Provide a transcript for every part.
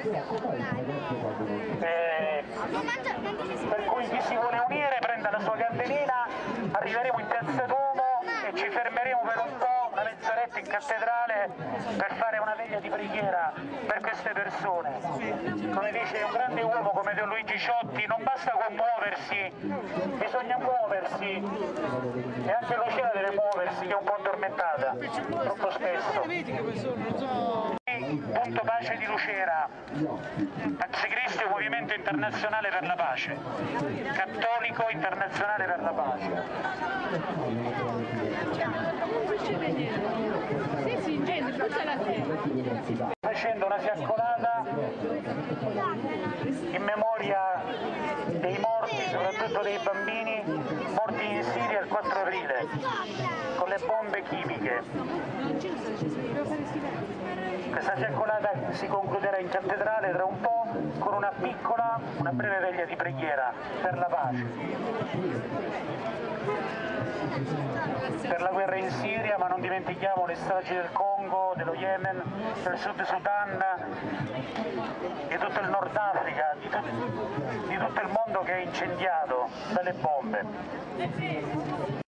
Eh, per cui chi si vuole unire prenda la sua candelina, arriveremo in Piazza Duomo e ci fermeremo per un po', una mezz'oretta in cattedrale per fare una veglia di preghiera per queste persone. Come dice un grande uomo come Don Luigi Ciotti, non basta commuoversi, bisogna muoversi e anche Lucia deve muoversi che è un po' addormentata, troppo spesso. Punto Pace di Lucera, Pax Christi Movimento Internazionale per la Pace, Cattolico Internazionale per la Pace. Facendo una fiaccolata in memoria dei morti, soprattutto dei bambini morti in Siria il 4 aprile con le bombe chimiche. Questa fiaccolata si concluderà in cattedrale tra un po' con una piccola, una breve veglia di preghiera per la pace. Per la guerra in Siria, ma non dimentichiamo le stragi del Congo, dello Yemen, del Sud Sudan, di tutto il Nord Africa, di, tut- di tutto il mondo che è incendiato dalle bombe.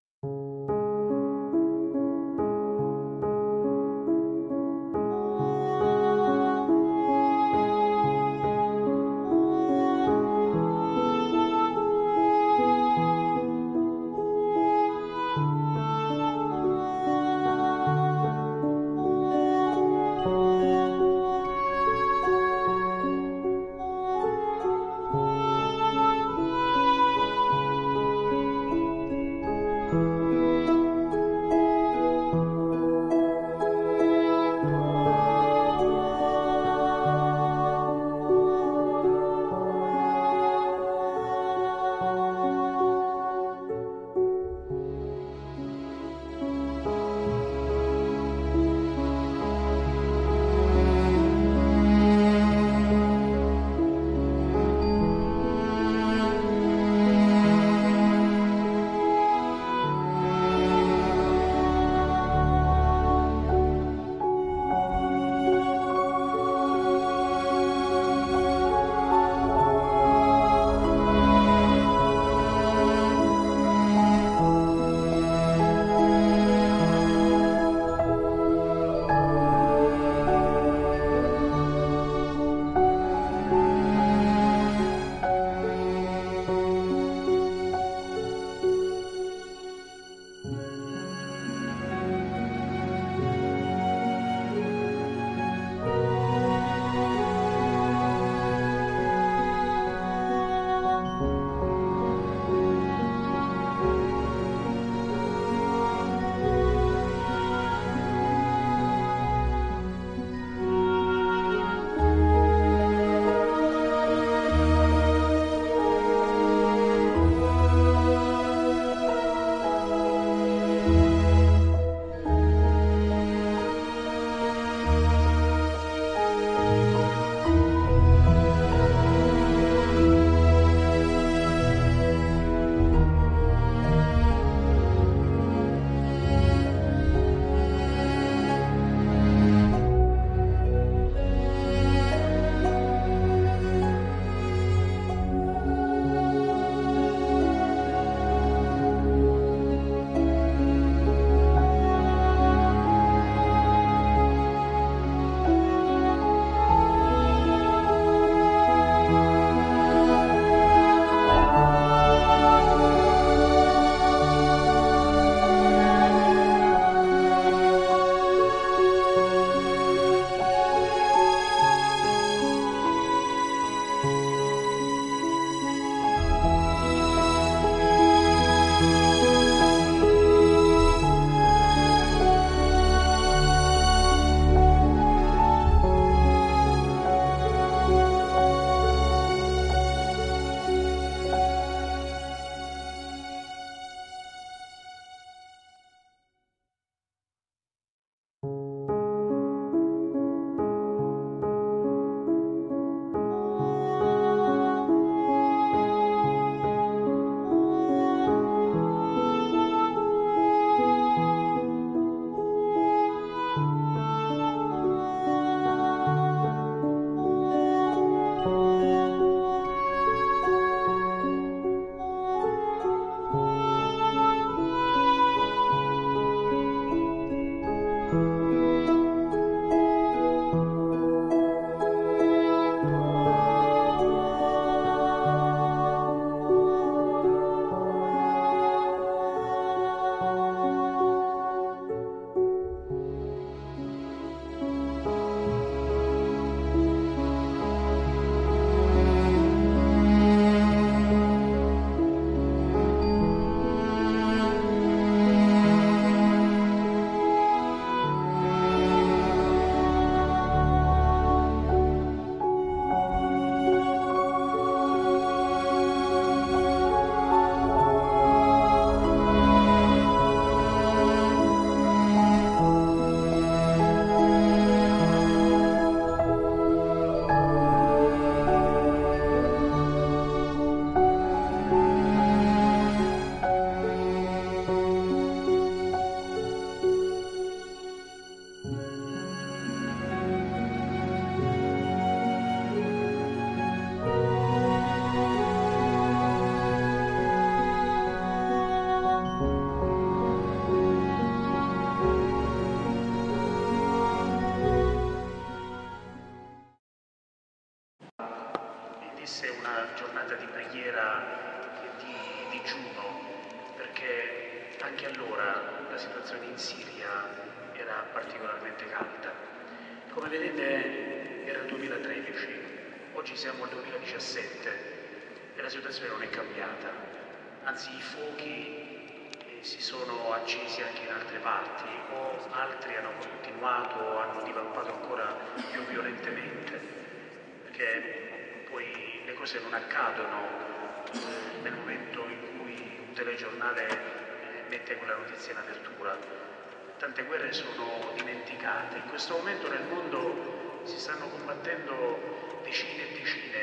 Questo momento nel mondo si stanno combattendo decine e decine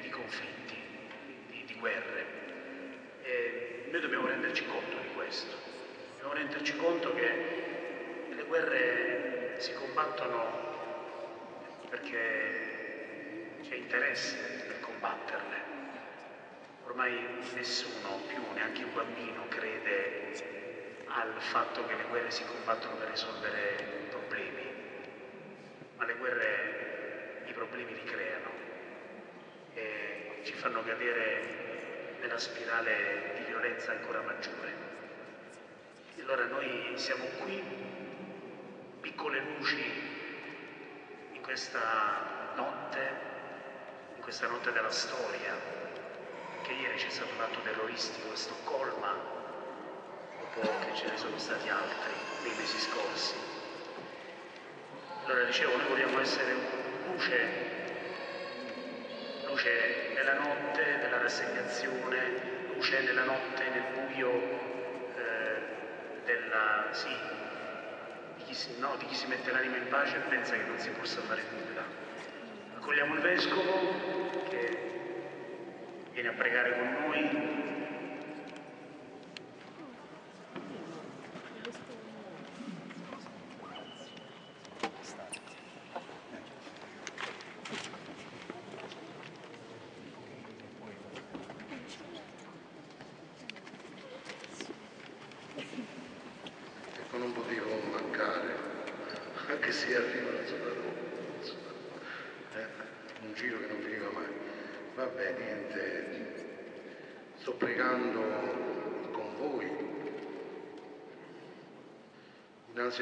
di conflitti, di, di guerre. E noi dobbiamo renderci conto di questo. Dobbiamo renderci conto che le guerre si combattono perché c'è interesse combatterle. Ormai nessuno più, neanche un bambino, crede al fatto che le guerre si combattono per risolvere problemi, ma le guerre i problemi li creano e ci fanno cadere nella spirale di violenza ancora maggiore. E allora noi siamo qui, piccole luci in questa notte in questa notte della storia, che ieri c'è stato un atto terroristico a Stoccolma, dopo che ce ne sono stati altri nei mesi scorsi. Allora dicevo, noi vogliamo essere luce, luce nella notte della rassegnazione, luce nella notte, nel buio eh, della, sì, di chi, no, di chi si mette l'anima in pace e pensa che non si possa fare nulla. Accogliamo il Vescovo che viene a pregare con noi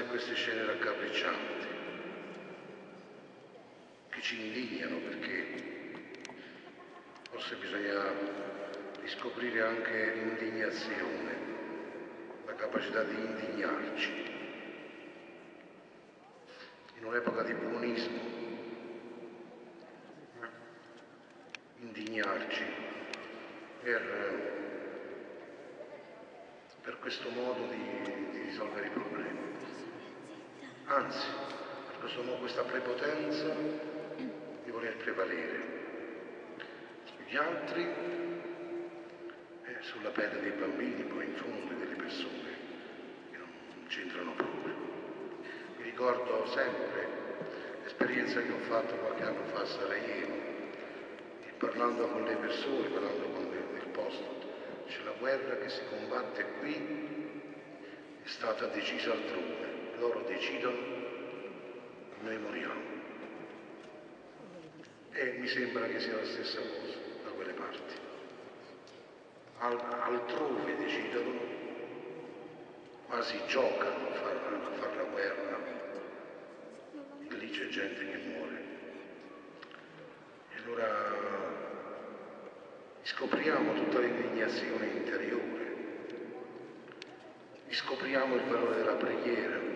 a queste scene raccapriccianti, che ci indignano perché forse bisogna riscoprire anche l'indignazione, la capacità di indignarci. In un'epoca di buonismo, indignarci per, per questo modo di, di risolvere i problemi anzi, per questa prepotenza di voler prevalere sugli altri e sulla pelle dei bambini, poi in fondo delle persone che non c'entrano proprio. Mi ricordo sempre l'esperienza che ho fatto qualche anno fa a Sarajevo, parlando con le persone, parlando con del posto. C'è la guerra che si combatte qui, è stata decisa altrove loro decidono, noi moriamo. E mi sembra che sia la stessa cosa da quelle parti. Al, altrove decidono, quasi giocano a fare far la guerra, e lì c'è gente che muore. E allora scopriamo tutta l'indignazione interiore, scopriamo il valore della preghiera,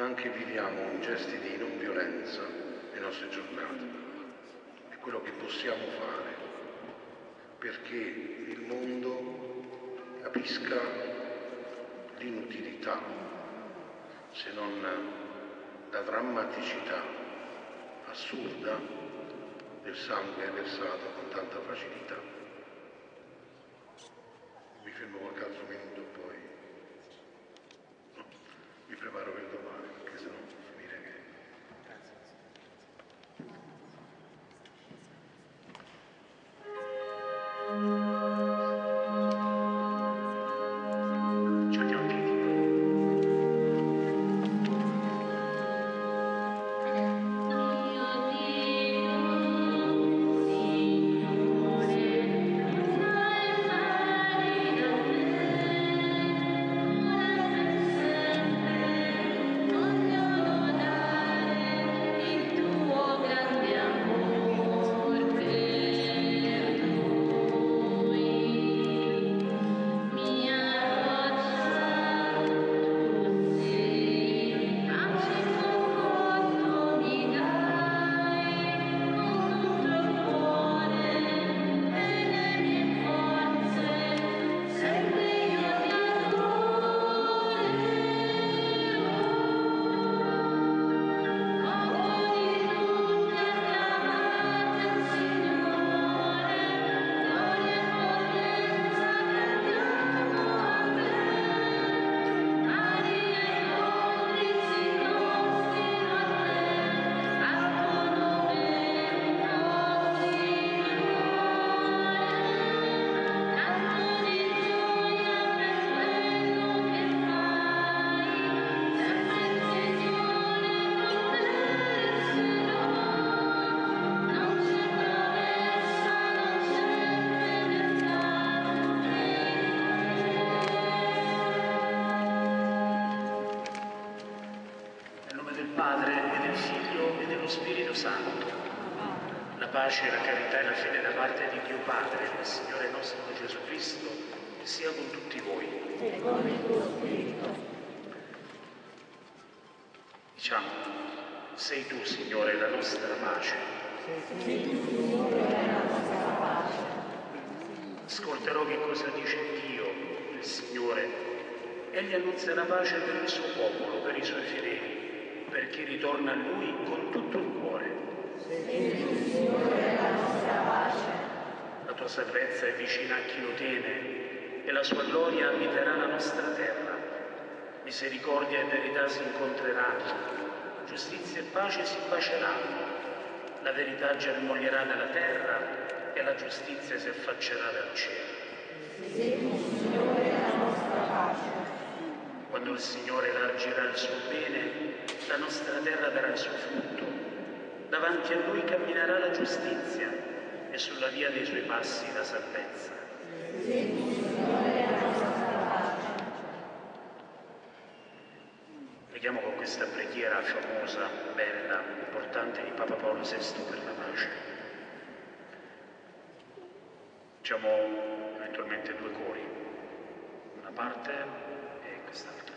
anche viviamo in gesti di non violenza le nostre giornate. È quello che possiamo fare perché il mondo capisca l'inutilità, se non la drammaticità assurda del sangue versato con tanta facilità. Mi fermo qualche altro minuto mi preparo per domani, Diciamo, sei tu, Signore, la nostra pace. Ascolterò che cosa dice Dio, il Signore. Egli annunzia la pace per il suo popolo, per i suoi fedeli, per chi ritorna a Lui con tutto il cuore. La tua salvezza è vicina a chi lo teme e la sua gloria abiterà la nostra terra. Misericordia e verità si incontreranno, giustizia e pace si baceranno. La verità germoglierà nella terra e la giustizia si affaccerà dal cielo. Quando il Signore largirà il suo bene, la nostra terra darà il suo frutto. Davanti a Lui camminerà la giustizia e sulla via dei suoi passi la salvezza. Preghiamo con questa preghiera famosa, bella, importante di Papa Paolo VI per la pace. Facciamo eventualmente due cori, una parte e quest'altra.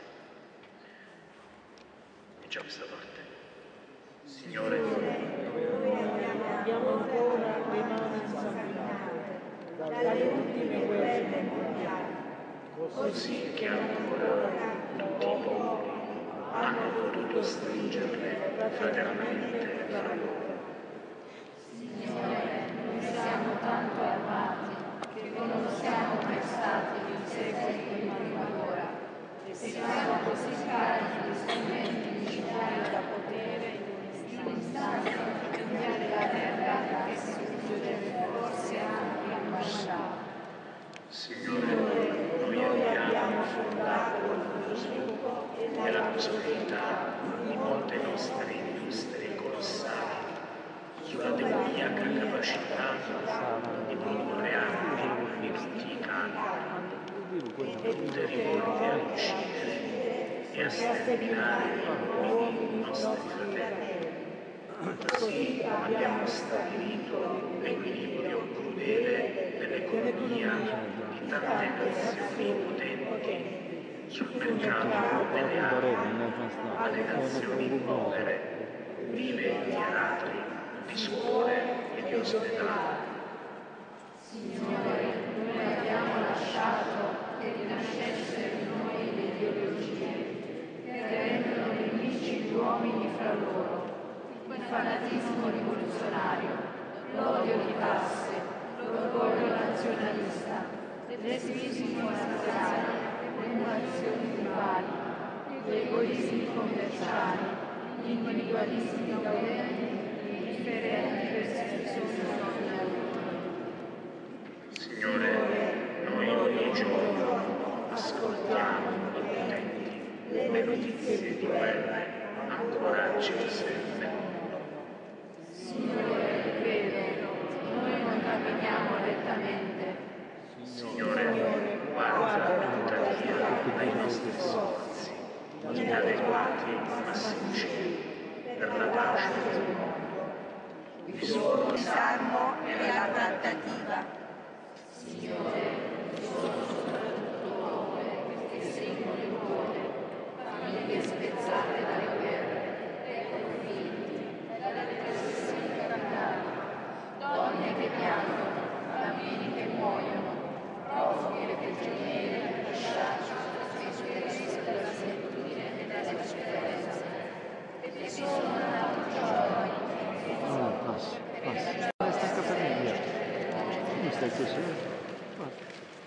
Cominciamo questa parte. Signore, abbiamo ancora le mani dalle ultime guerre mondiali, così che ancora i popoli hanno potuto stringerle fraternamente fra loro. Signore, noi siamo tanto ai nostri sforzi, inadeguati ma sinceri, per la pace del mondo. Vi sono Disarmo e la trattativa. Signore, sono soprattutto donne che seguono il cuore, famiglie spezzate dalle guerre, dai conflitti, dalle pressioni capitali, donne che piangono, bambini che muoiono, profughi e prigionieri lasciati sotto il peso della solitudine e della sofferenza. E sono tanti giovani Ah, passa, passa. Resta a casa mia. Così? Guarda.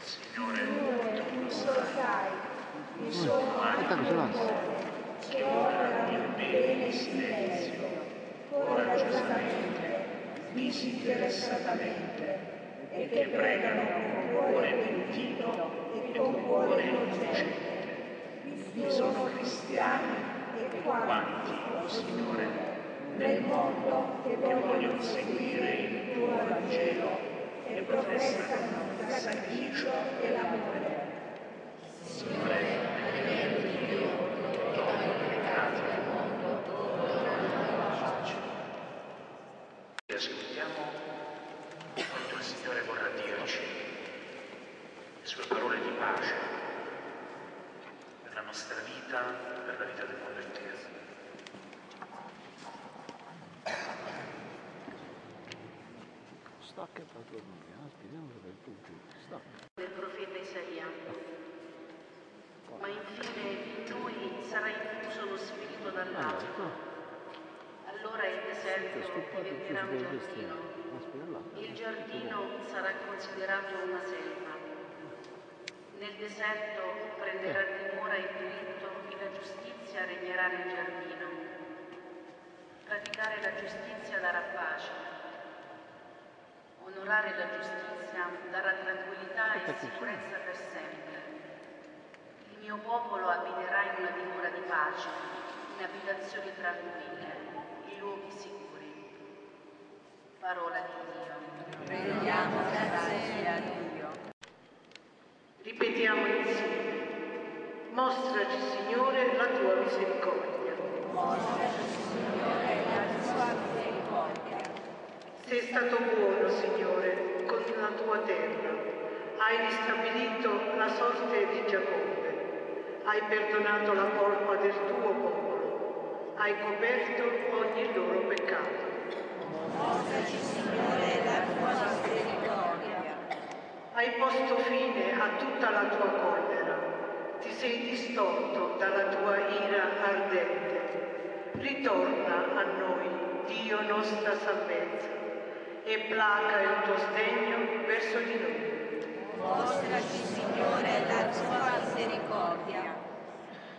Signore, tu lo sai, tanto ce l'hai. che ora il bene silenzio, coraggiosamente, disinteressatamente, e che pregano con cuore pentito e con cuore innocente. Vi sono cristiani e quanti, oh Signore, nel mondo che vogliono seguire il tuo Vangelo e professano il sacrificio e l'amore. Signore, alimenti di Dio, che toglie i peccati del mondo, dona la pace. Ascoltiamo quanto il Signore vorrà dirci, le sue parole di pace per la nostra vita, per la vita del mondo intero. Stacca e fa dormire. Aspiriamo per il tuo Stacca. del profeta Isaia. Ma infine in noi sarà infuso lo spirito dall'alto. Allora il deserto diventerà un giardino. Il giardino sarà considerato una selva. Nel deserto prenderà dimora il diritto e la giustizia regnerà nel giardino. Praticare la giustizia darà pace. Onorare la giustizia darà tranquillità e sicurezza per sempre. Il mio popolo abiterà in una dimora di pace, in abitazioni tranquille, in luoghi sicuri. Parola di Dio. Rendiamo grazie a Dio. Ripetiamo insieme. Mostraci, Signore, la tua misericordia. Sei stato buono, Signore, con la tua terra. Hai ristabilito la sorte di Giacobbe. Hai perdonato la colpa del tuo popolo. Hai coperto ogni loro peccato. Mostraci, Signore, la tua misericordia. Hai posto fine a tutta la tua collera. Ti sei distolto dalla tua ira ardente. Ritorna a noi, Dio nostra salvezza, e placa il tuo sdegno verso di noi. Mostraci, Signore, la tua misericordia.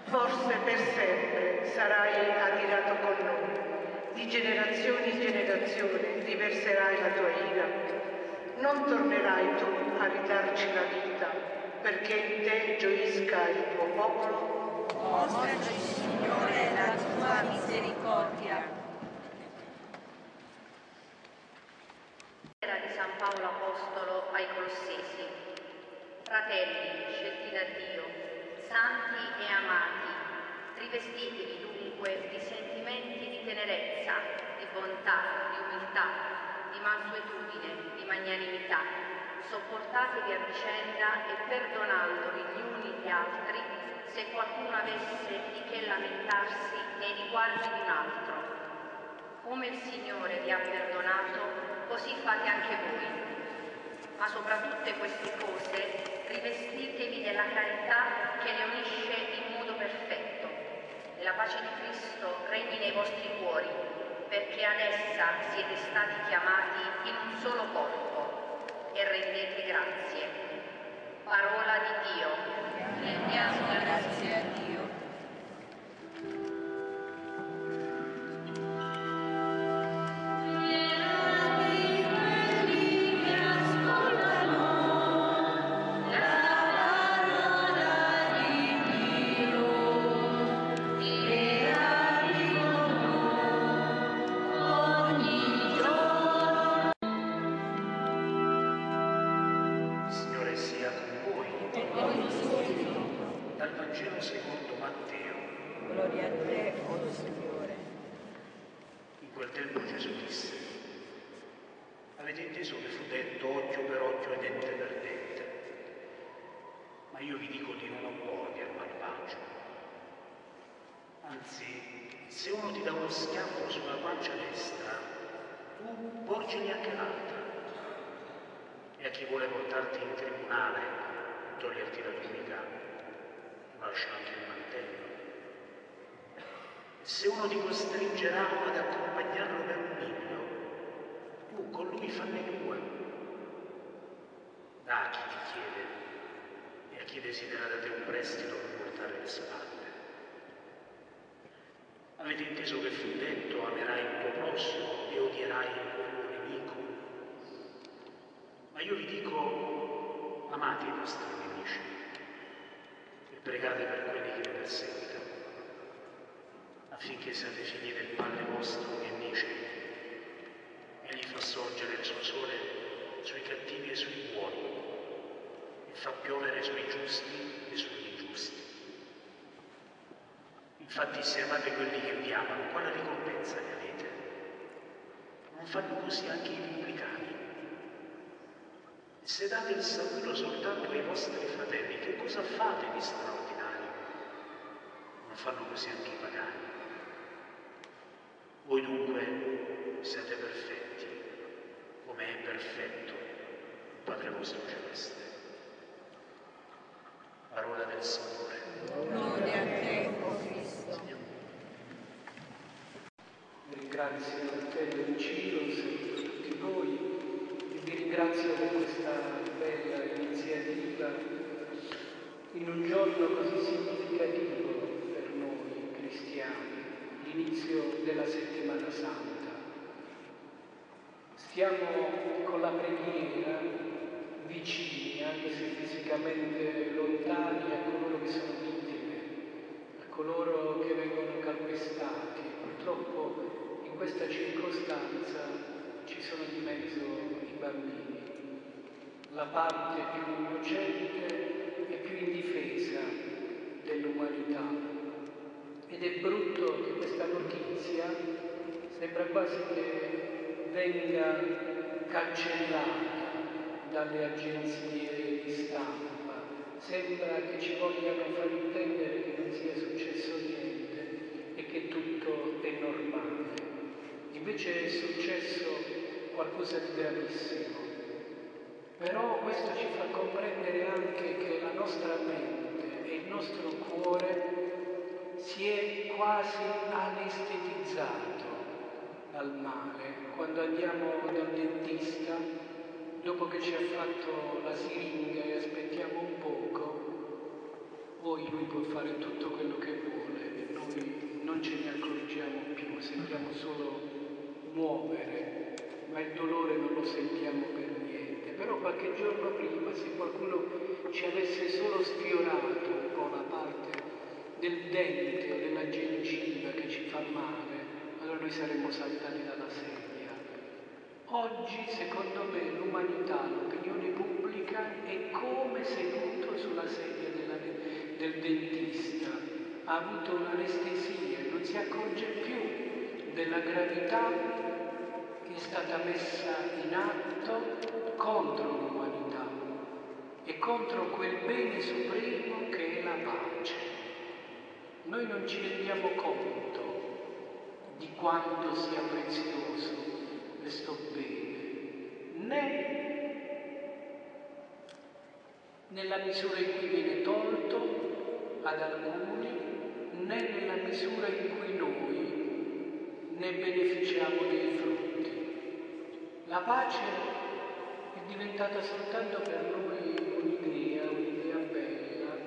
Forse per sempre sarai adirato con noi. Di generazione in generazione riverserai la tua ira. Non tornerai tu a ridarci la vita, perché in te gioisca il tuo popolo. Mostraci, Signore, la tua misericordia. Lettera di San Paolo Apostolo ai Colossesi. Fratelli, scelti da Dio, santi e amati, rivestitevi dunque di sentimenti di tenerezza, di bontà, di umiltà, di mansuetudine, di magnanimità. Sopportatevi a vicenda e perdonandovi gli uni gli altri, se qualcuno avesse di che lamentarsi nei riguardi di un altro. Come il Signore vi ha perdonato, così fate anche voi. Ma sopra tutte queste cose rivestitevi della carità che le unisce in modo perfetto. La pace di Cristo regni nei vostri cuori, perché ad essa siete stati chiamati in un solo corpo. E rendete grazie. Parola di Dio. Rendiamo grazie a Dio. Anzi, se uno ti dà uno schiaffo sulla pancia destra, tu porgili anche l'altra. E a chi vuole portarti in tribunale, toglierti la tunica, lascia anche il mantello. Se uno ti costringerà ad accompagnarlo per un miglio, tu con lui fanne due. Da a chi ti chiede e a chi desidera da te un prestito per portare le spalle. Avete inteso che fu detto amerai il tuo prossimo e odierai il tuo nemico? Ma io vi dico amate i vostri nemici e pregate per quelli che vi perseguitano affinché siate figli del Padre vostro che dice, egli fa sorgere il suo sole sui cattivi e sui buoni, e fa piovere sui giusti e sugli ingiusti. Infatti se amate quelli che vi amano, quale ricompensa ne avete? Non fanno così anche i pubblicani? Se date il saluto soltanto ai vostri fratelli, che cosa fate di straordinario? Non fanno così anche i pagani? Voi dunque siate perfetti, come è perfetto il Padre vostro celeste. Parola del Signore. Gloria a te, il fratello in Ciro, saluto tutti voi e vi ringrazio per questa bella iniziativa in un giorno così significativo per noi cristiani, l'inizio della settimana santa. Stiamo con la preghiera vicini, anche se fisicamente lontani, a coloro che sono vittime, a coloro che vengono calpestati. Purtroppo in questa circostanza ci sono di mezzo i bambini, la parte più innocente e più indifesa dell'umanità. Ed è brutto che questa notizia sembra quasi che venga cancellata dalle agenzie di stampa. Sembra che ci vogliano far intendere che non sia successo niente e che tutto è normale. Invece è successo qualcosa di gravissimo. Però questo ci fa comprendere anche che la nostra mente e il nostro cuore si è quasi anestetizzato dal male. Quando andiamo dal dentista, dopo che ci ha fatto la siringa e aspettiamo un poco, poi lui può fare tutto quello che vuole e noi non ce ne accorgiamo più, sentiamo solo muovere, ma il dolore non lo sentiamo per niente. Però qualche giorno prima, se qualcuno ci avesse solo sfiorato un po' la parte del dente o della gengiva che ci fa male, allora noi saremmo saltati dalla sedia. Oggi, secondo me, l'umanità, l'opinione pubblica è come seduto sulla sedia della, del dentista, ha avuto un'anestesia e non si accorge più della gravità che è stata messa in atto contro l'umanità e contro quel bene supremo che è la pace. Noi non ci rendiamo conto di quanto sia prezioso questo bene, né nella misura in cui viene tolto ad alcuni, né nella misura in cui noi ne beneficiamo dei frutti. La pace è diventata soltanto per noi un'idea, un'idea bella,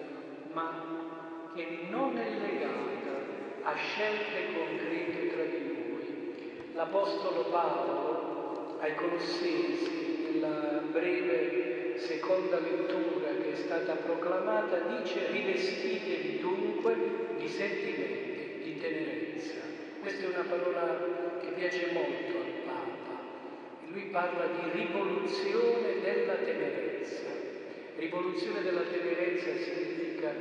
ma che non è legata a scelte concrete tra di noi. L'Apostolo Paolo ai Colossesi, nella breve seconda lettura che è stata proclamata, dice rivestitevi dunque di sentimenti, di tenerezza. Questa è una parola che piace molto al Papa. Lui parla di rivoluzione della tenerezza. Rivoluzione della tenerezza significa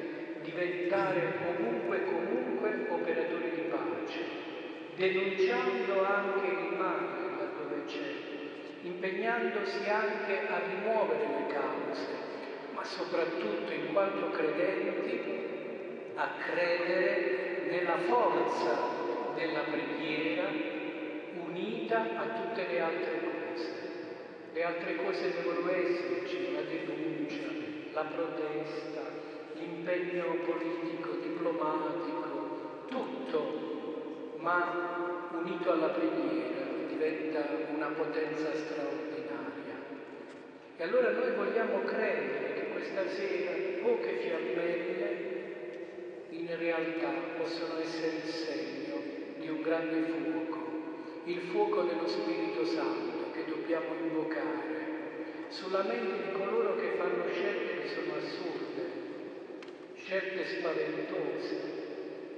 diventare ovunque e comunque operatori di pace, denunciando anche il male laddove c'è, impegnandosi anche a rimuovere le cause, ma soprattutto in quanto credenti a credere nella forza della preghiera unita a tutte le altre cose. Le altre cose devono esserci, la denuncia, la protesta, l'impegno politico, diplomatico, tutto, ma unito alla preghiera diventa una potenza straordinaria. E allora noi vogliamo credere che questa sera poche fiammelle in realtà possono essere il segno un grande fuoco, il fuoco dello Spirito Santo che dobbiamo invocare sulla mente di coloro che fanno scelte che sono assurde, scelte spaventose.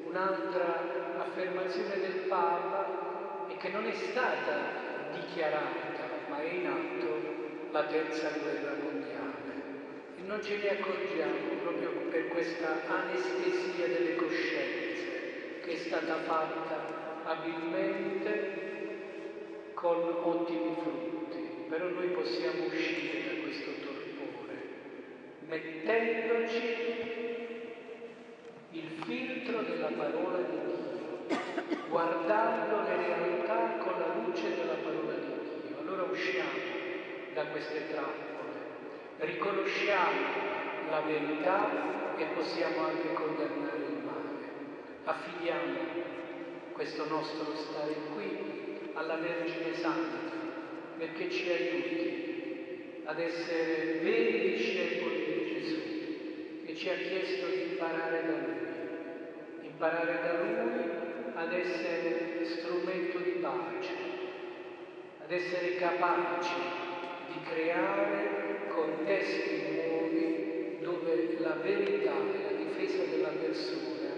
Un'altra affermazione del Papa è che non è stata dichiarata, ma è in atto la terza guerra mondiale. E non ce ne accorgiamo proprio per questa anestesia delle coscienze che è stata fatta abilmente con ottimi frutti, però noi possiamo uscire da questo torpore mettendoci il filtro della parola di Dio, guardando le realtà con la luce della parola di Dio. Allora usciamo da queste trappole, riconosciamo la verità e possiamo anche condannare il male. Affidiamo questo nostro stare qui alla Vergine Santa perché ci aiuti ad essere veri discepoli di Gesù che ci ha chiesto di imparare da Lui, imparare da Lui ad essere strumento di pace, ad essere capaci di creare contesti nuovi dove la verità e la difesa della persona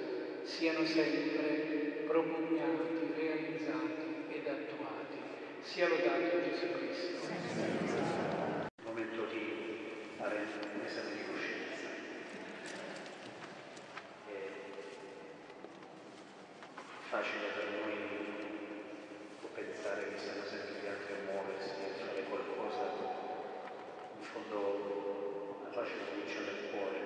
siano sempre propugnati, realizzati ed attuati. Sia lodato Gesù Cristo. Momento di fare un esame di coscienza. È facile per noi pensare che siano sempre gli altri a muoversi, a fare qualcosa. In fondo la pace comincia nel cuore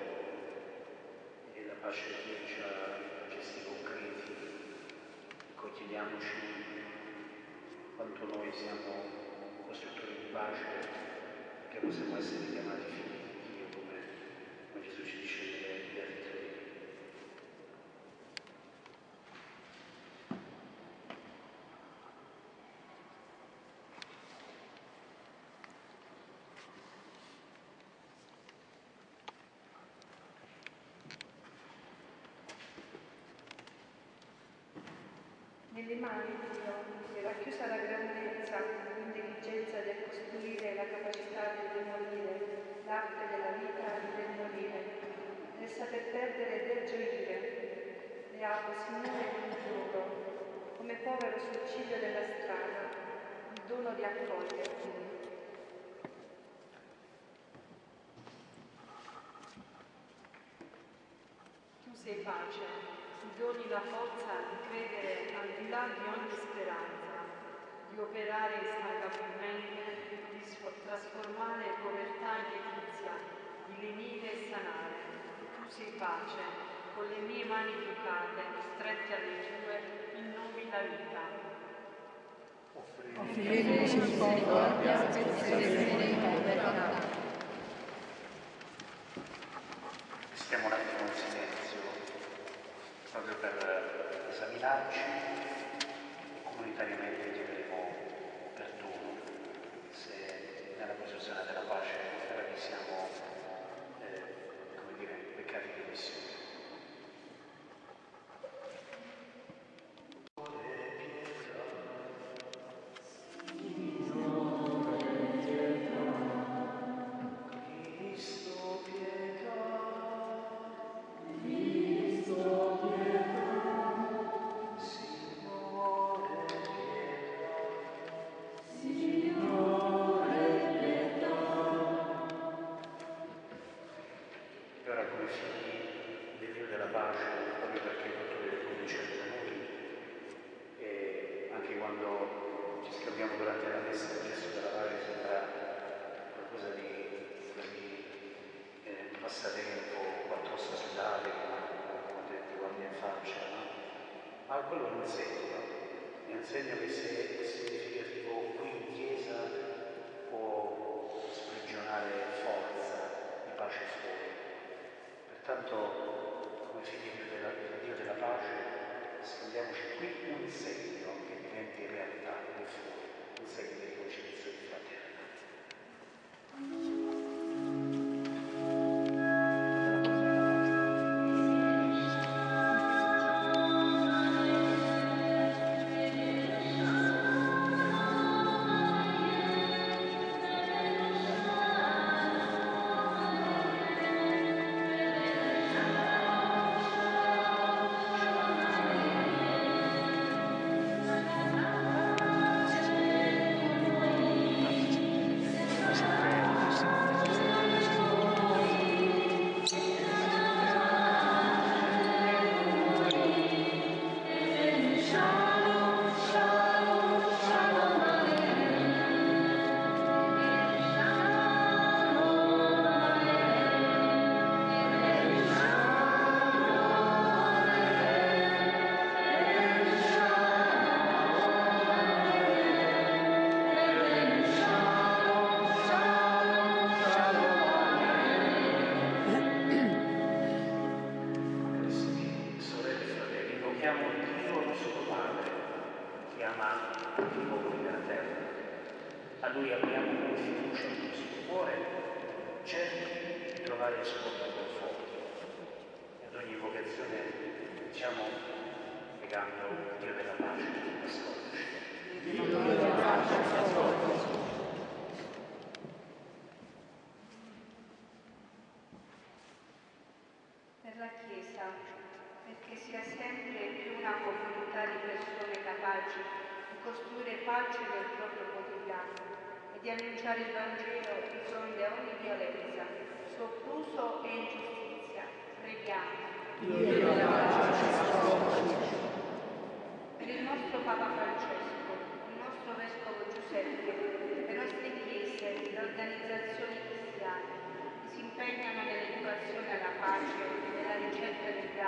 e la pace comincia a gesti concreti. Ecco, chiediamoci quanto noi siamo costruttori di pace, che possiamo essere chiamati figli di Dio, come, come Gesù ci dice nelle lettere. Nelle mani di Dio è racchiusa la grandezza, l'intelligenza del costruire, la capacità del demolire, l'arte della vita e del morire, del saper perdere e del gioire. le apro, Signore, di un giorno, come povero sul ciglio della strada, il dono di accoglierti. Tu sei pace, doni la forza di credere al di là di ogni speranza, di operare instancabilmente, di sfo- trasformare povertà in letizia, di lenire e sanare. Tu sei pace, con le mie mani educate, strette alle tue, innovi la vita. Offriremo misericordia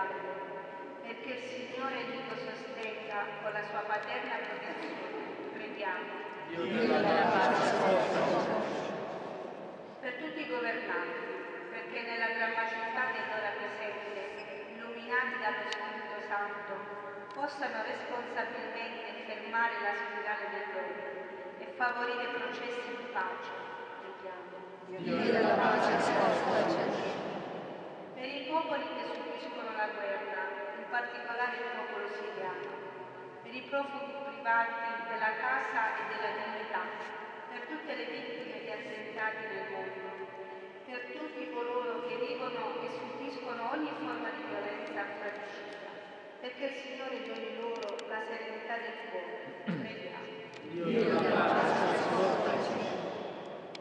dialogo, perché il Signore Dio sostenga con la sua paterna protezione. Preghiamo. Per tutti i governanti, perché nella gran macità dell'ora presente, illuminati dallo Spirito Santo, possano responsabilmente fermare la spirale dell'odio e favorire processi di pace. Preghiamo. Per i popoli che subiscono la guerra, in particolare il popolo siriano, per i profughi privati della casa e della dignità, per tutte le vittime di attentati nel mondo, per tutti coloro che vivono e subiscono ogni forma di violenza fratricida, perché il Signore doni loro la serenità del cuore. Preghiamo.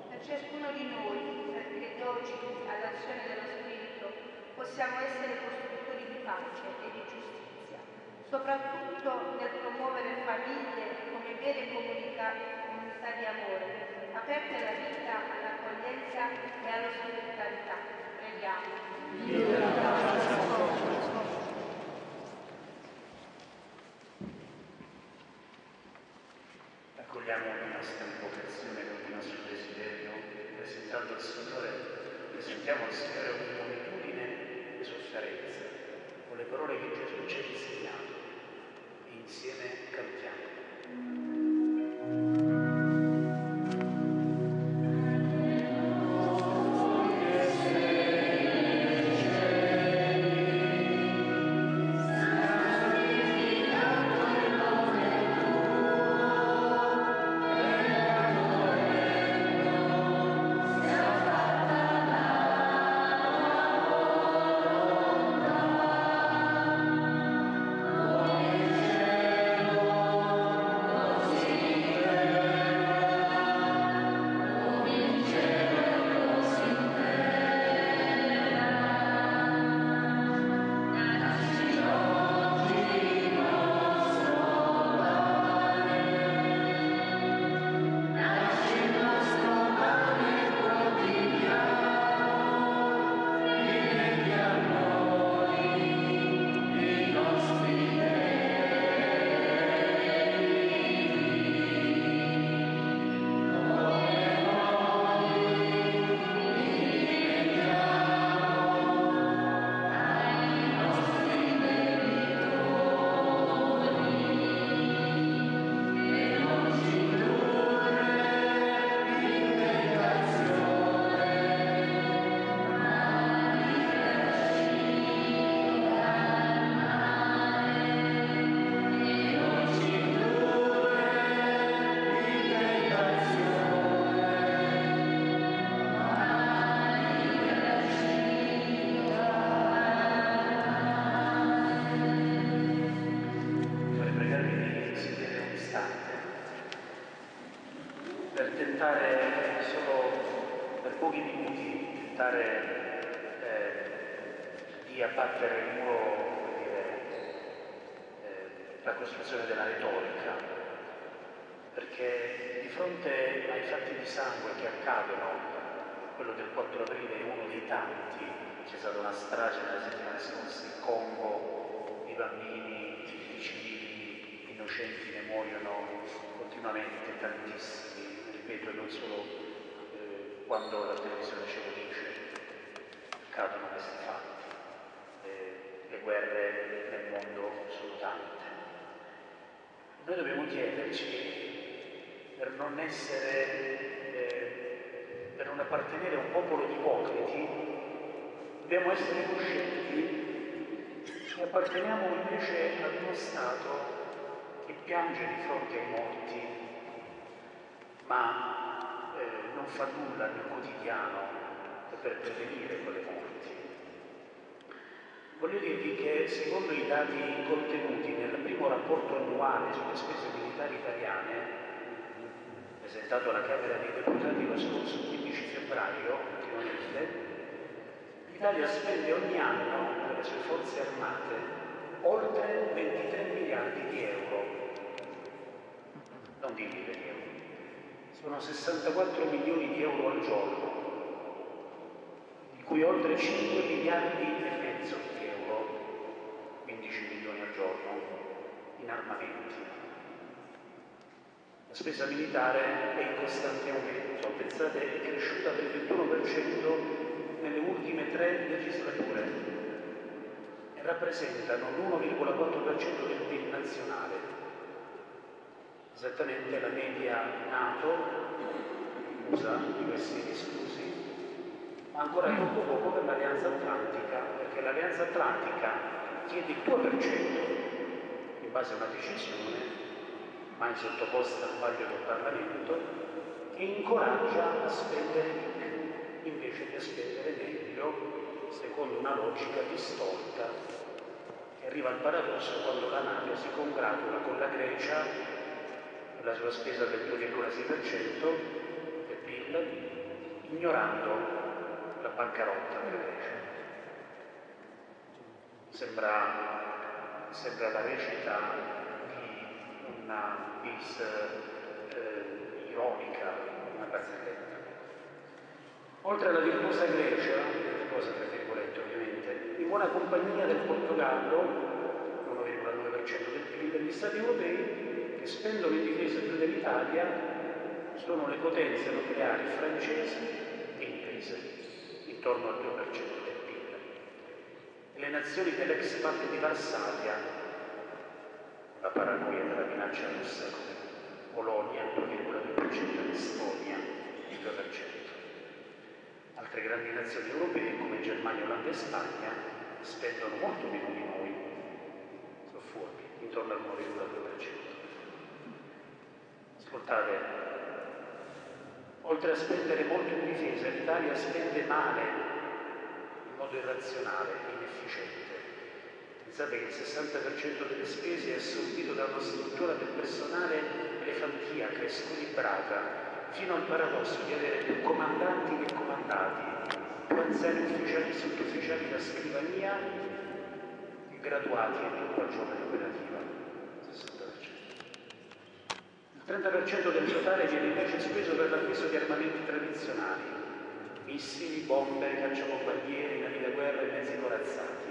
Per ciascuno di noi, perché d'oggi, all'azione dello Spirito, possiamo essere costruttori di pace e di giustizia, soprattutto nel promuovere famiglie come vere comunità, comunità di amore, aperte alla vita, all'accoglienza e all'ospitalità. Preghiamo. Accogliamo ogni nostra invocazione e ogni nostro desiderio, presentando al Signore, presentiamo al Signore ogni molitudine e sofferenza, con le parole che Gesù ci ha insegnato insieme cantiamo. Di abbattere il muro, dire, eh, la costruzione della retorica, perché di fronte ai fatti di sangue che accadono, quello del 4 aprile è uno dei tanti, c'è stata una strage nelle settimane scorse in Congo, i bambini, i civili innocenti ne muoiono continuamente, tantissimi, ripeto, non solo eh, quando la televisione ce lo dice, accadono questi fatti. Guerre nel mondo sono tante. Noi dobbiamo chiederci, per non essere, eh, per non appartenere a un popolo di ipocriti, dobbiamo essere coscienti che apparteniamo invece ad uno Stato che piange di fronte ai morti, ma eh, non fa nulla nel quotidiano per prevenire quelle morti. Voglio dirvi che secondo i dati contenuti nel primo rapporto annuale sulle spese militari italiane, presentato alla Camera dei Deputati lo scorso 15 febbraio, ultimamente, l'Italia spende ogni anno per le sue forze armate oltre 23 miliardi di euro, non di lire di euro, sono 64 milioni di euro al giorno, di cui oltre 5 miliardi di euro, 15 milioni al giorno, in armamenti. La spesa militare è in costante aumento, pensate è cresciuta del 21% nelle ultime tre legislature e rappresentano l'1,4% del PIL nazionale, esattamente la media NATO, USA, di questi esclusi, ma ancora troppo poco per l'Alleanza Atlantica, perché l'Alleanza Atlantica chiede il 2% in base a una decisione mai sottoposta al vaglio del Parlamento, che incoraggia a spendere di più, invece di spendere meglio, secondo una logica distorta che arriva al paradosso quando la Nato si congratula con la Grecia per la sua spesa del 2,6% del PIL, ignorando la bancarotta della Grecia. Sembra, sembra la recita di una bis eh, ironica, una barzelletta. Oltre alla virtuosa Grecia, virtuosa tra virgolette ovviamente, in buona compagnia del Portogallo, 1,9% del PIL, gli Stati europei che spendono in difesa più dell'Italia sono le potenze nucleari francesi e inglese, intorno al 2% del PIL. E le nazioni dell'ex patto di Varsavia, la paranoia della minaccia russa come Polonia, 2,2%, Estonia, 2%. Altre grandi nazioni europee come Germania, Olanda e Spagna spendono molto meno di noi, sono fuori, intorno al 9,2%. Ascoltate, oltre a spendere molto in difesa, l'Italia spende male, in modo irrazionale, inefficiente. Pensate che il 60% delle spese è assorbito da una struttura del personale elefantiaca, squilibrata, fino al paradosso di avere più comandanti che comandati, più anziani ufficiali e sottufficiali da scrivania e graduati in giovane operativa. 60%. Il 30% del totale viene invece speso per l'acquisto di armamenti tradizionali, missili, bombe, cacciabombardieri, navi da guerra e mezzi corazzati.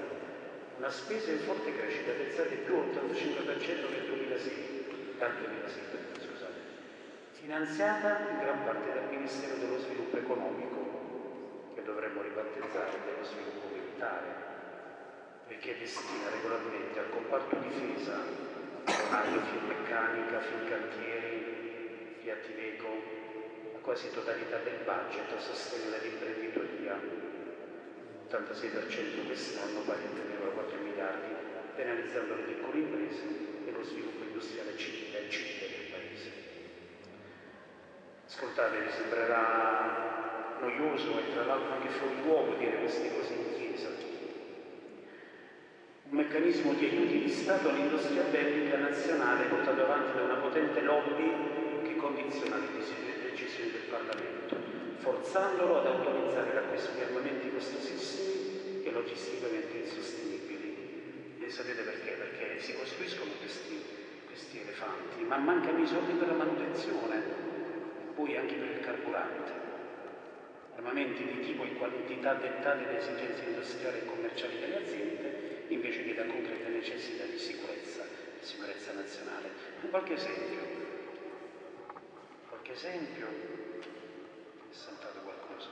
Una spesa in forte crescita, pensate più 85% nel 2006, dal 2006 scusate, finanziata in gran parte dal Ministero dello Sviluppo Economico, che dovremmo ribattezzare dello sviluppo militare, perché destina regolarmente al comparto difesa, Leonardo Finmeccanica, Fincantieri, Fiat Iveco, quasi totalità del budget a sostegno dell'imprenditoria, 86% quest'anno pari a 3,4 miliardi, penalizzando le piccole imprese e lo sviluppo industriale civile, del Paese. Ascoltate, vi sembrerà noioso e tra l'altro anche fuori luogo dire queste cose in chiesa. Un meccanismo di aiuti di Stato all'industria bellica nazionale portato avanti da una potente lobby che condiziona le decisioni del Parlamento, forzandolo ad autorizzare l'acquisto di armamenti costosissimi e logisticamente insostenibili. E sapete perché? Perché si costruiscono questi, questi elefanti, ma mancano i soldi per la manutenzione, poi anche per il carburante. Armamenti di tipo e quantità dettate da esigenze industriali e commerciali delle aziende, invece che da concrete necessità di sicurezza, sicurezza nazionale. Qualche esempio. Esempio. È saltato qualcosa.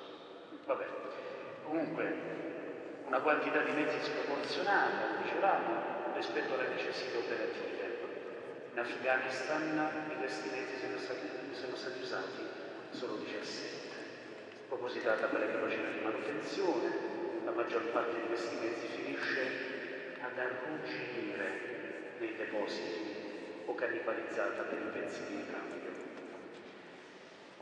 Vabbè. Comunque, una quantità di mezzi sproporzionata, dicevamo, rispetto alle necessità operative. In Afghanistan i palestinesi sono stati, sono stati usati solo 17, propositata per le capacità di manutenzione, la maggior parte di questi mezzi finisce ad arrugginire nei depositi o cannibalizzata per i pezzi di ricambio.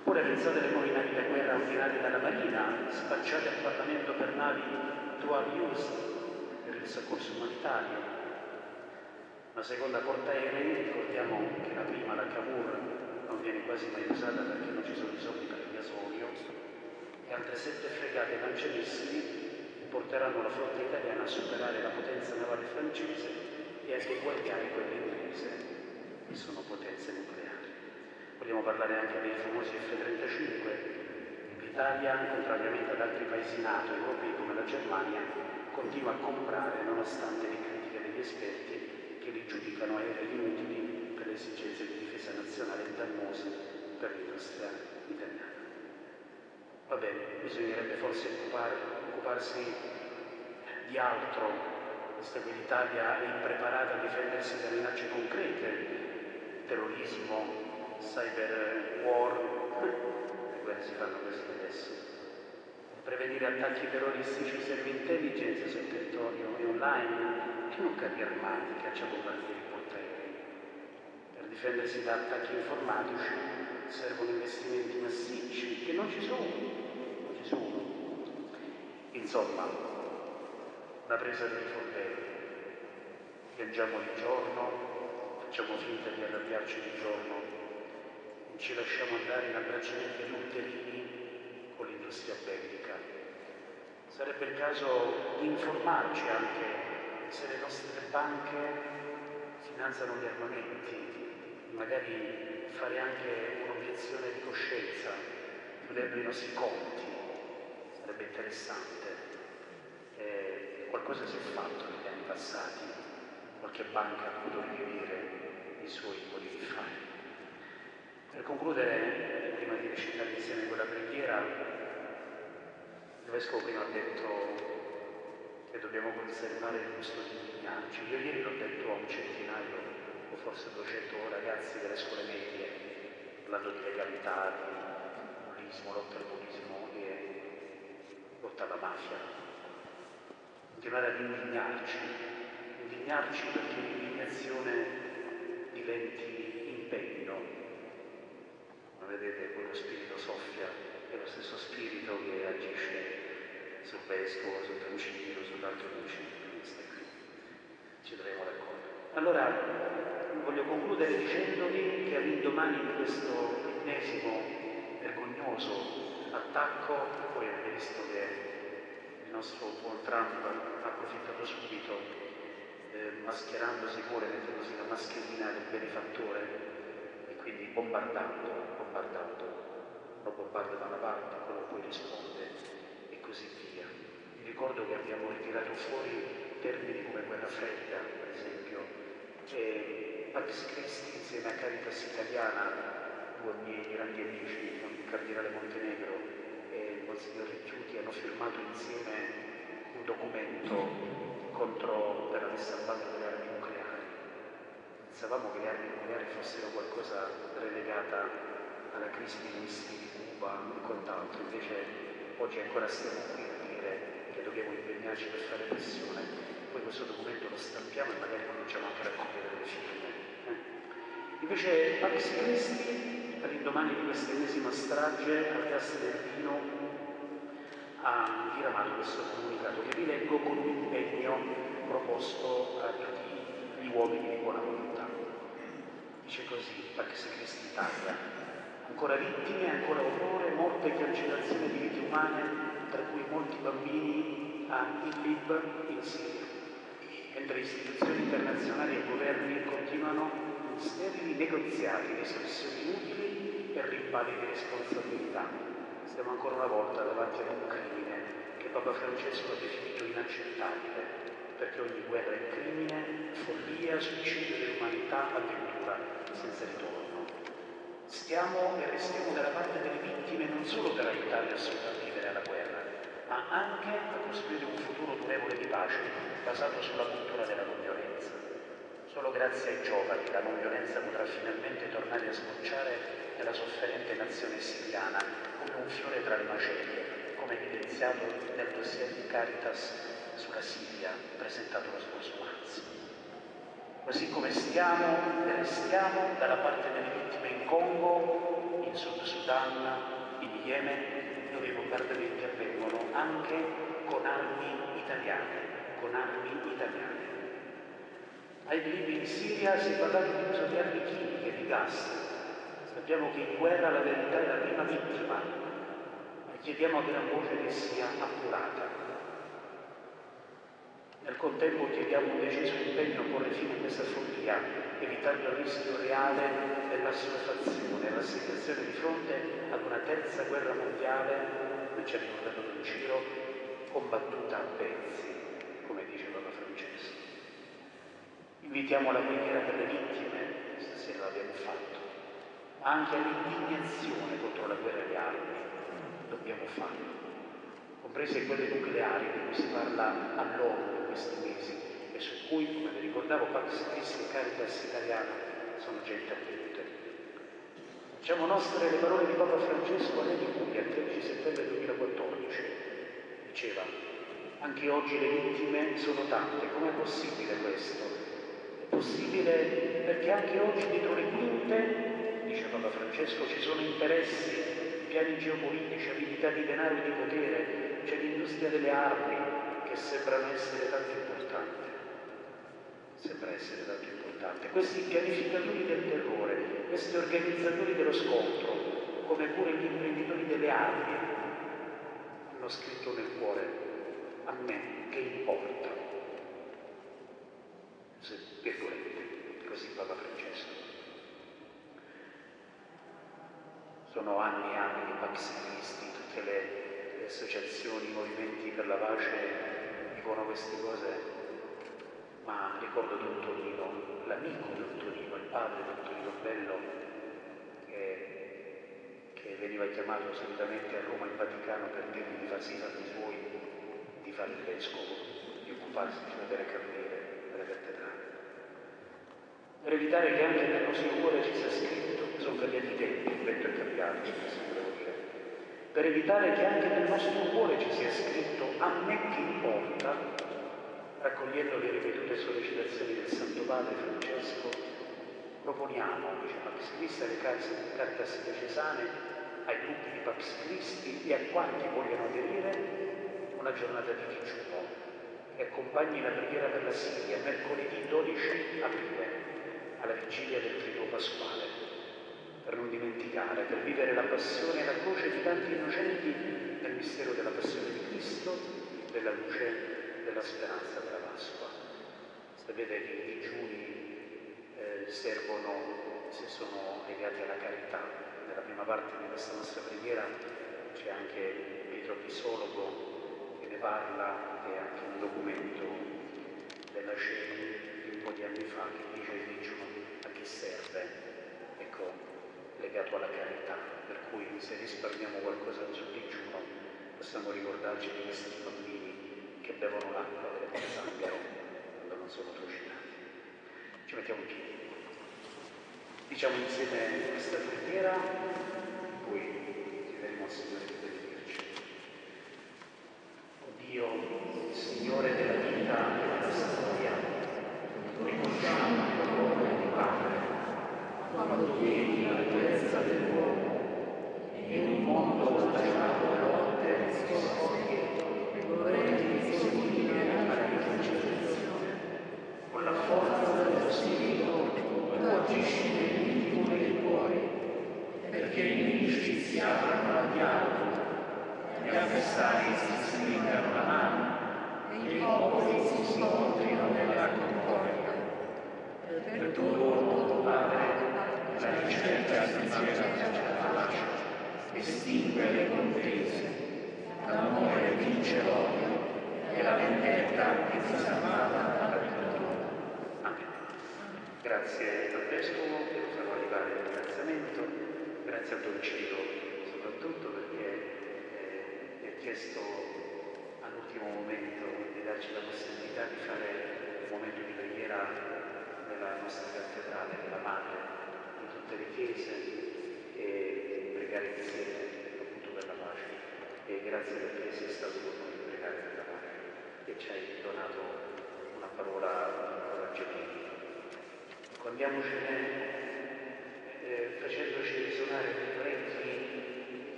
Oppure pensate alle nuove navi da guerra ordinate dalla Marina, spacciate al Parlamento per navi dual use per il soccorso umanitario. La seconda portaerei, ricordiamo che la prima, la Cavour, non viene quasi mai usata perché non ci sono i soldi per il gasolio, e altre sette fregate lanciamissili porteranno la flotta italiana a superare la potenza navale francese e anche eguagliare quella inglese, che sono potenze nucleari. Vogliamo parlare anche dei famosi F-35. L'Italia, contrariamente ad altri paesi NATO europei come la Germania, continua a comprare nonostante le critiche degli esperti che li giudicano aerei inutili per le esigenze di difesa nazionale e dannose per l'industria italiana. Va bene, bisognerebbe forse occupare, occuparsi di altro, visto che l'Italia è impreparata a difendersi da minacce concrete, terrorismo, cyber war, le guerre si fanno così adesso. Prevenire attacchi terroristici serve intelligence sul territorio e online e non carri armati, cacciabombardieri portaerei. Per difendersi da attacchi informatici servono investimenti massicci che non ci sono, non ci sono. Insomma, una presa di rifordelli. piangiamo di giorno, facciamo finta di arrabbiarci di giorno, ci lasciamo andare in abbracciamenti adulterini con l'industria bellica. Sarebbe il caso di informarci anche se le nostre banche finanziano gli armamenti, magari fare anche un'obiezione di coscienza, chiudendo i nostri conti, sarebbe interessante. Eh, qualcosa si è fatto negli anni passati, qualche banca ha potuto rivedere i suoi modi di fare. Per concludere, prima di recitare insieme quella preghiera, il Vescovo prima ha detto che dobbiamo conservare il gusto di indignarci. Io ieri l'ho detto a un centinaio o forse 200 ragazzi delle scuole medie, parlando di legalità, di bullismo, lotta al bullismo e lotta alla mafia. Continuare ad indignarci, indignarci perché l'indignazione diventi vedete, quello spirito soffia, è lo stesso spirito che agisce sul vescovo, sul principio, sull'altro principio, ci troviamo d'accordo. Allora, voglio concludere dicendovi che all'indomani di questo ennesimo vergognoso attacco, poi avete visto che il nostro buon Trump ha approfittato subito, eh, mascherandosi pure, mettendosi la mascherina del benefattore e quindi bombardando, bombardando, lo bombarda da una parte, quello poi risponde e così via ricordo che abbiamo ritirato fuori termini come guerra fredda, per esempio, e Pax Christi insieme a Caritas Italiana, due miei grandi amici, il cardinale Montenegro e il Monsignor Ricchiuti, hanno firmato insieme un documento contro, per al bando delle armi nucleari. Pensavamo che le armi nucleari fossero qualcosa relegata alla crisi dei missili di Cuba e quant'altro, invece oggi ancora stiamo qui a dire che dobbiamo impegnarci per fare pressione, poi questo documento lo stampiamo e magari cominciamo anche a raccogliere delle firme. Eh? Invece Pax Christi, all'indomani di questa ennesima strage al gas del vino, ha diramato questo comunicato che vi leggo con un impegno proposto a tutti gli uomini di buona volontà. Dice così Pax Christi Italia, ancora vittime, ancora orrore, morte e cancellazione di vite umane tra cui molti bambini a Idlib in Siria, mentre istituzioni internazionali e governi continuano in sterili negoziati di espressioni inutili e rimpalli di responsabilità. Siamo ancora una volta davanti ad un crimine che Papa Francesco ha definito inaccettabile, perché ogni guerra è crimine, follia, suicidio dell'umanità, avventura senza ritorno. Stiamo e restiamo dalla parte delle vittime non solo per aiutarle a sopravvivere alla guerra, ma anche a costruire un futuro durevole di pace basato sulla cultura della non violenza. Solo grazie ai giovani la non violenza potrà finalmente tornare a sbocciare nella sofferente nazione siriana come un fiore tra le macerie, come evidenziato nel dossier di Caritas sulla Siria presentato lo scorso marzo. Così come stiamo e restiamo dalla parte delle vittime in Congo, in Sud Sudan, in Yemen dove i bombardamenti avvengono anche con armi italiane, con armi italiane. Ai Libi in Siria si è parlato di uso di armi chimiche, di gas. Sappiamo che in guerra la verità è la prima vittima e chiediamo a gran voce che sia appurata. Nel contempo chiediamo un deciso impegno a porre fine a questa follia, evitando il rischio reale dell'assuefazione e l'assegnazione di fronte ad una terza guerra mondiale, come ci ha ricordato Don Ciro, combattuta a pezzi, come dice Papa Francesco. Invitiamo alla preghiera per le vittime, stasera l'abbiamo fatto, ma anche all'indignazione contro la guerra di armi, dobbiamo farlo comprese quelle nucleari di cui si parla all'ONU questi mesi e su cui, come vi ricordavo, Pax Christi e Caritas Italiana sono già intervenute. Facciamo nostre le parole di Papa Francesco a Puglia il 13 settembre 2014. Diceva, anche oggi le vittime sono tante, com'è possibile questo? È possibile perché anche oggi dietro le quinte, dice Papa Francesco, ci sono interessi, piani geopolitici, abilità di denaro e di potere, c'è l'industria delle armi che sembrano essere tanto importante. sembra essere tanto importante. Questi pianificatori del terrore, questi organizzatori dello scontro, come pure gli imprenditori delle armi, hanno scritto nel cuore a me che importa. Se virgolette, così Papa Francesco. Sono anni e anni di Pax Christi, tutte le associazioni, i movimenti per la pace dicono queste cose ma ricordo Don Tonino, l'amico Don Tonino, il padre Don Tonino Bello, che, che, veniva chiamato solitamente a Roma in Vaticano per dirgli di farsi i fatti suoi, di fare il vescovo, di occuparsi delle carriere, delle cattedrali. Per evitare che anche nel nostro cuore ci sia scritto, sono cambiati i tempi, il vento è cambiato, per evitare che anche nel nostro cuore ci sia scritto a me che importa raccogliendo le ripetute sollecitazioni del Santo Padre Francesco, proponiamo, dice Pax Christi, le Caritas Diocesane, ai gruppi di Pax Christi e a quanti vogliono aderire, una giornata di digiuno che accompagni la preghiera per la Siria mercoledì 12 aprile, alla vigilia del Triduo Pasquale, per non dimenticare, per vivere la passione e la croce di tanti innocenti nel mistero della passione di Cristo, della luce della speranza della Pasqua. Sapete che i digiuni eh, servono, se sono legati alla carità. Nella prima parte di questa nostra preghiera c'è anche Pietro Pisologo che ne parla, che è anche un documento della CENI di un po' di anni fa che dice il digiuno a chi serve, ecco, legato alla carità, per cui se risparmiamo qualcosa sul digiuno possiamo ricordarci di questi bambini che bevono l'acqua delle pozzanghere quando non sono trucidati. Ci mettiamo in piedi. Diciamo insieme questa preghiera, poi chiederemo al Signore di benedirci.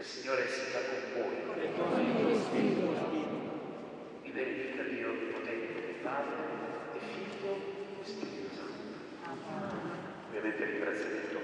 Il Signore sia con voi. E con il tuo spirito. Vi benedica Dio potente, Padre e Figlio e Spirito Santo. Ovviamente ringraziamento